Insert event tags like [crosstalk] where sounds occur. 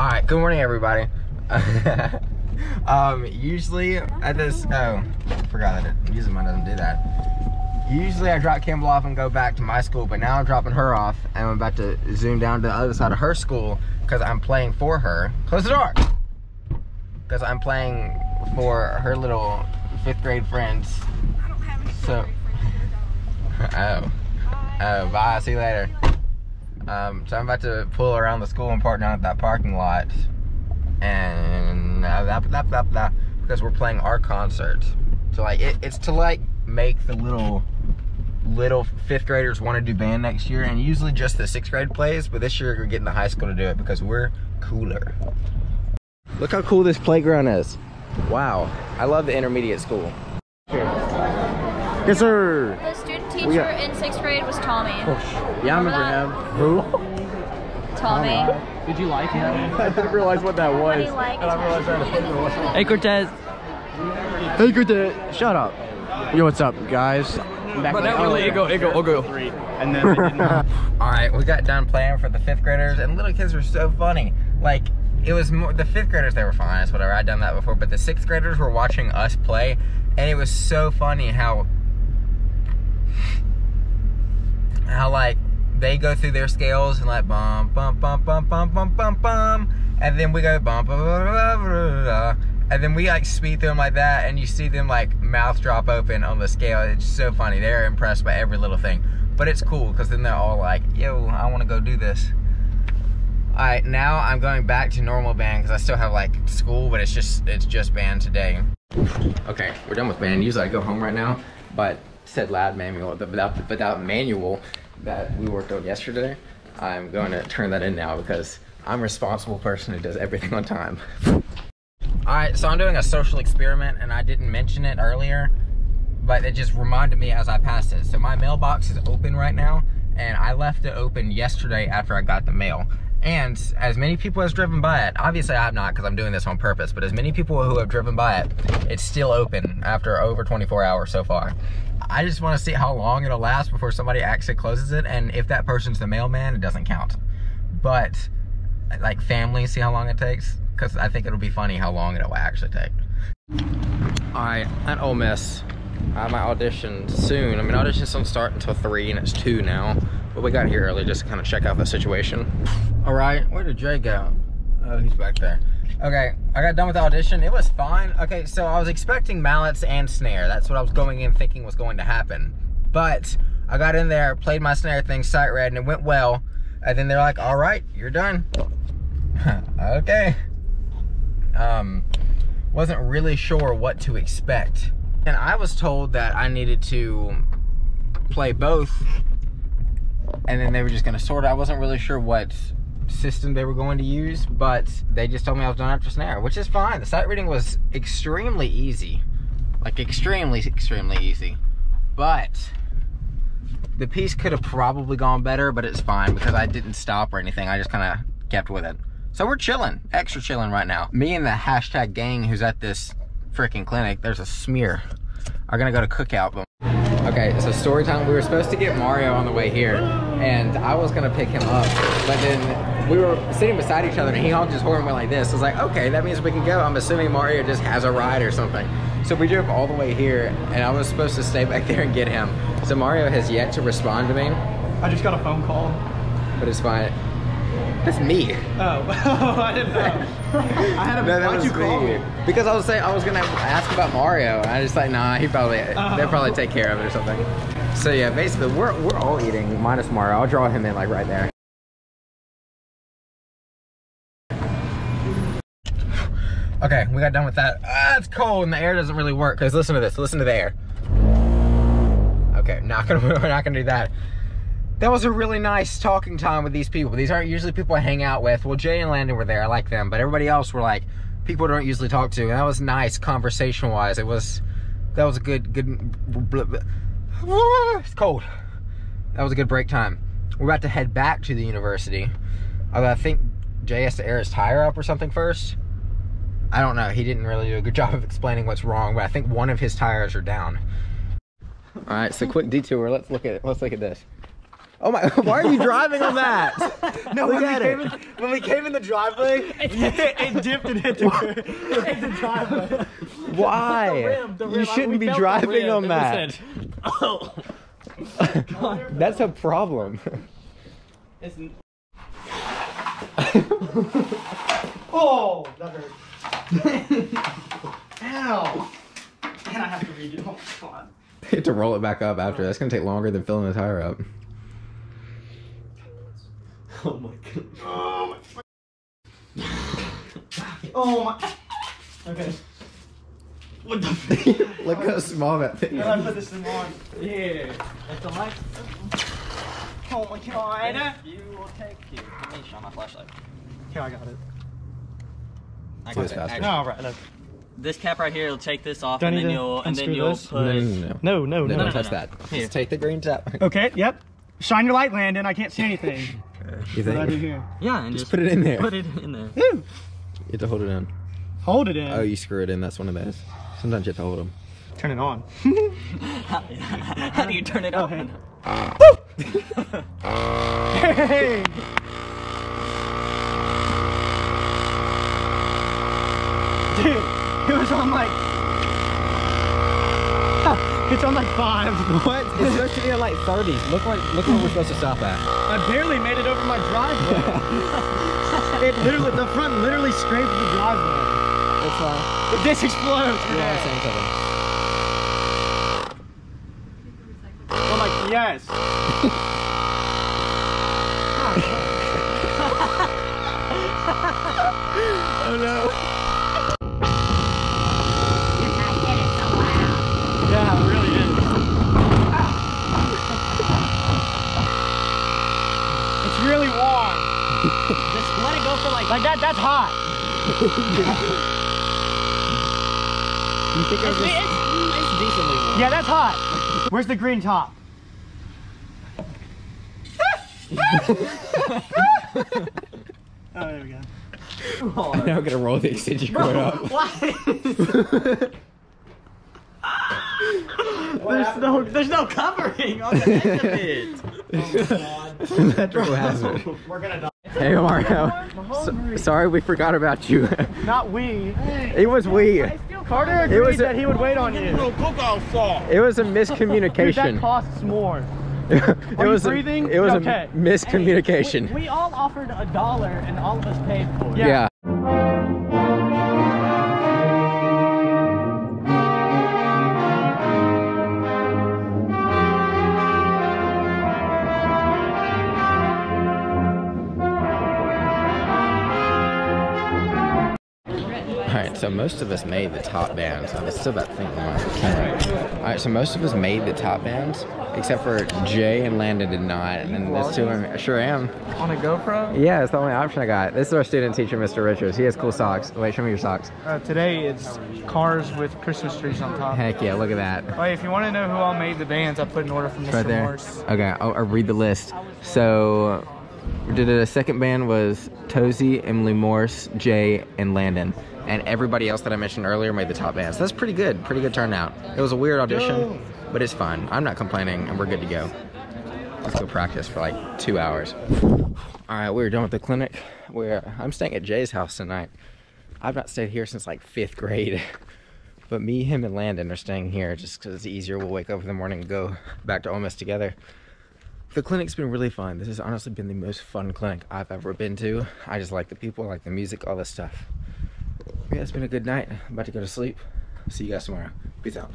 All right, good morning, everybody. [laughs] um, usually at this, oh, forgot that it, usually mine doesn't do that. Usually I drop Campbell off and go back to my school, but now I'm dropping her off and I'm about to zoom down to the other side of her school because I'm playing for her. Close the door! Because I'm playing for her little fifth grade friends. I don't have any So- [laughs] Oh. Oh, bye. See you later. Um, so I'm about to pull around the school and park down at that parking lot, and blah, blah, blah, blah, because we're playing our concert. So like, it, it's to like make the little little fifth graders want to do band next year, and usually just the sixth grade plays. But this year we're getting the high school to do it because we're cooler. Look how cool this playground is. Wow, I love the intermediate school. Yes, sir. The student We teacher got- in sixth grade was Tommy. Oh, yeah, I Remember remember that? him. Who? Tommy. Did you like him? [laughs] I didn't realize what that was. Nobody liked And I realized that. Hey Cortez. Hey, Cortez. day. Shut up. Yo, what's up, guys? Back But with- that really, it go, it go, go. And then [laughs] All right, we got done playing for the fifth graders, and little kids were so funny. Like, it was more the fifth graders; they were fine, it's whatever. I'd done that before, but the sixth graders were watching us play, and it was so funny how, how like they go through their scales and like bum bum bum bum bum bum bum bum, and then we go bum bum bum bum and then we like speed through them like that, and you see them like mouth drop open on the scale. It's so funny. They're impressed by every little thing. But it's cool because then they're all like, yo, I want to go do this. All right, now I'm going back to normal band because I still have like school, but it's just it's just band today. Okay, we're done with band. Usually I go home right now, but said lad manual without without manual that we worked on yesterday. I'm going to turn that in now because I'm a responsible person who does everything on time. All right, so I'm doing a social experiment, and I didn't mention it earlier, but it just reminded me as I passed it. So my mailbox is open right now, and I left it open yesterday after I got the mail. And as many people as driven by it, obviously I have not because I'm doing this on purpose, but as many people who have driven by it, it's still open after over 24 hours so far. I just want to see how long it'll last before somebody actually closes it, and if that person's the mailman, it doesn't count. But like family, see how long it takes? Because I think it'll be funny how long it'll actually take. All right, at Ole Miss, I have my audition soon. I mean, auditions don't start until three, and it's two now. But we got here early just to kind of check out the situation. All right, where did Jay go? Oh, he's back there. Okay, I got done with the audition. It was fine. Okay, so I was expecting mallets and snare. That's what I was going in thinking was going to happen. But I got in there, played my snare thing, sight read, and it went well. And then they're like, all right, you're done. [laughs] okay. Um, wasn't really sure what to expect. And I was told that I needed to play both and then they were just gonna sort it. I wasn't really sure what system they were going to use, but they just told me I was done after snare, which is fine. The sight reading was extremely easy. Like extremely, extremely easy. But the piece could have probably gone better, but it's fine because I didn't stop or anything. I just kind of kept with it. So we're chilling, extra chilling right now. Me and the hashtag gang who's at this freaking clinic, there's a smear, are gonna go to cookout. But Okay, so story time. We were supposed to get Mario on the way here, and I was gonna pick him up, but then we were sitting beside each other, and he honked his horn and went like this. I was like, okay, that means we can go. I'm assuming Mario just has a ride or something. So we drove all the way here, and I was supposed to stay [laughs] back there and get him. So Mario has yet to respond to me, I just got a phone call. but it's fine. That's me. Oh, [laughs] I didn't know. I had a. [laughs] No, why'd you call me. Because I was saying I was gonna ask about Mario, and I just like, nah, he probably they'll probably take care of it or something. So yeah, basically we're we're all eating minus Mario. I'll draw him in like right there. Okay, we got done with that. Ah, it's cold and the air doesn't really work. Cause listen to this. Listen to the air. Okay, not gonna [laughs] we're not gonna do that. That was a really nice talking time with these people. These aren't usually people I hang out with. Well, Jay and Landon were there. I like them, but everybody else were like people I don't usually talk to, and that was nice conversation wise. It was that was a good good. [sighs] It's cold. That was a good break time. We're about to head back to the university. I think Jay has to air his tire up or something first. I don't know. He didn't really do a good [laughs] job of explaining what's wrong, but I think one of his tires are down. All right, so quick detour. Let's look at it. Let's look at this. Oh my! [laughs] Why are you [laughs] driving on that? [laughs] No, Look when at we, it. came in, when we came in the driveway, it dipped and hit the, hit the driveway. Why? rim, the rim. You shouldn't we be driving on that. Oh. That's a problem. It's n- oh, that hurt. Ow. And I have to redo. Oh, God. You have to roll it back up after. That's gonna take longer than filling the tire up. [laughs] Oh my god. Oh my. [laughs] Oh my. [laughs] Okay. What the? Look how small that thing How do I put this in on? Yeah. That's the mic. Oh my god. You will take you. Let me shine my flashlight. Here, I got it. I got it. faster. Actually, No, right. No, This cap right here will take this off, Do I and then you'll and then you'll this? put. No, no, no, no, no. no, No, no. don't no, touch no. that. Here. Just take the green tap. Okay. Yep. Shine your light, Landon. I can't see anything. You What do I do here? Yeah, and Just just, put it in there. Put it in there. Woo. You have to hold it in. Hold it in. Oh, you screw it in. That's one of those. Sometimes you have to hold them. Turn it on. [laughs] How, how do you turn it Okay. on? [laughs] hey. [laughs] Dude, it was on like. It's on like five. [laughs] What? It's supposed to be at like 30s. Look like look where we're supposed to stop at. I barely made it over my driveway. [laughs] it literally, the front literally scraped the driveway. It's fine. If this explodes, You don't want to say today. something. I'm like, yes. [laughs] Oh no. Yeah, it really is. it's really warm. Just let it go for like. Like that, that's hot. You think I was just... It's decently warm. Yeah, that's hot. Where's the green top? oh, there we go. I'm now gonna roll the extension cord up. [laughs] [laughs] There's no, there's no covering on the end of it. [laughs] Natural hazard. We're gonna die. Hey Mario. So, sorry we forgot about you. [laughs] Not we. it was we. Carter agreed was a- that he would wait on you. It was a Dude, that miscommunication. costs more. [laughs] it Are you was breathing? A, it was Okay. a miscommunication. We all offered a dollar, and all of us paid for it. Yeah. yeah. So most of us made the top bands. Oh, there's still that thing on my camera. Alright, so most of us made the top bands, except for Jay and Landon did not, and there's two of. Sure am. On a GoPro? Yeah, it's the only option I got. This is our student teacher, Mr. Richards. He has cool socks. Wait, show me your socks. Uh, today it's cars with Christmas trees on top. Heck yeah, look at that. Wait, if you want to know who all made the bands, I put an order from Mr. right there. Morse. Okay, I'll, I'll read the list. So, did a second band was Tozy, Emily Morse, Jay, and Landon. And everybody else that I mentioned earlier made the top bands. That's pretty good. Pretty good turnout. It was a weird audition, but it's fun. I'm not complaining, and we're good to go. Let's go practice for like two hours. All right, we're done with the clinic. We're I'm staying at Jay's house tonight. I've not stayed here since like fifth grade. [laughs] But me, him, and Landon are staying here just because it's easier. We'll wake up in the morning and go back to Ole Miss together. The clinic's been really fun. This has honestly been the most fun clinic I've ever been to. I just like the people, I like the music, all this stuff. Yeah, it's been a good night. I'm about to go to sleep. See you guys tomorrow. Peace out.